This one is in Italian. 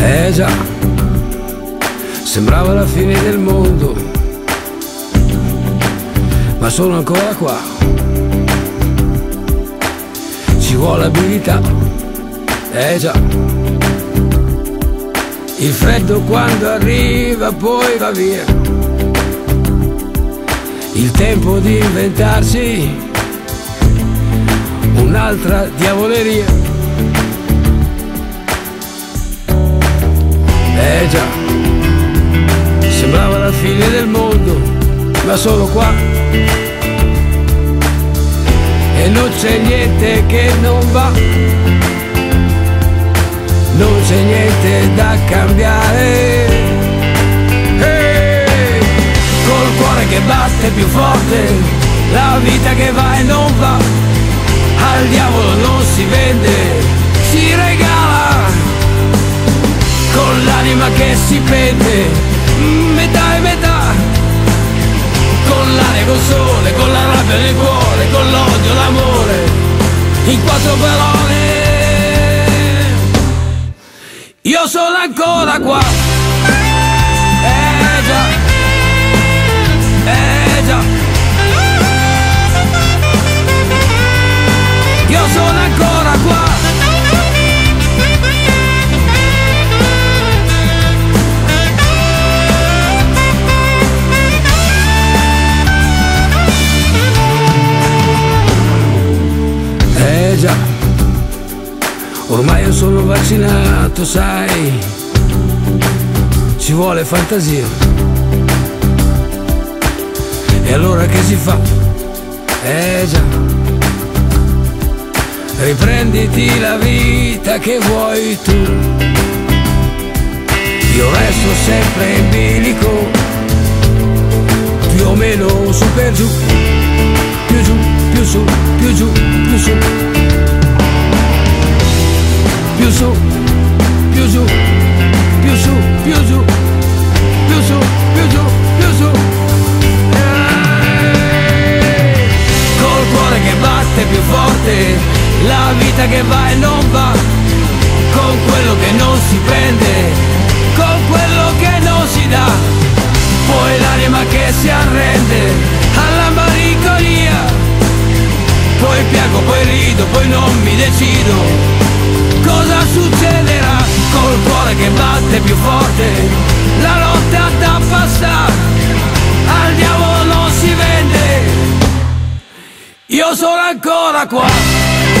Eh già, sembrava la fine del mondo, ma sono ancora qua. Ci vuole abilità, eh già. Il freddo quando arriva poi va via. Il tempo di inventarsi un'altra diavoleria. Eh già, sembrava la fine del mondo, ma solo qua. E non c'è niente che non va, non c'è niente da cambiare. Col cuore che batte più forte, la vita che va e non va, al diavolo non si vende, che si pende, metà e metà, con l'aria, col sole, con la rabbia nel cuore, con l'odio, l'amore, in quattro parole. Io sono ancora qua. Eh già, già, ormai io sono vaccinato, sai, ci vuole fantasia. E allora che si fa? Eh già, riprenditi la vita che vuoi tu. Io resto sempre in bilico, più o meno su per giù, su, più su, più su, più su, più su, più su, più su. Eh, Col cuore che batte più forte, la vita che va e non va, con quello che non si prende, con quello che non si dà, poi l'anima che si arrende alla malinconia, poi piango, poi rido, poi non mi decido cosa succederà? Col cuore che batte più forte la lotta da passare. Al diavolo si vende. Io sono ancora qua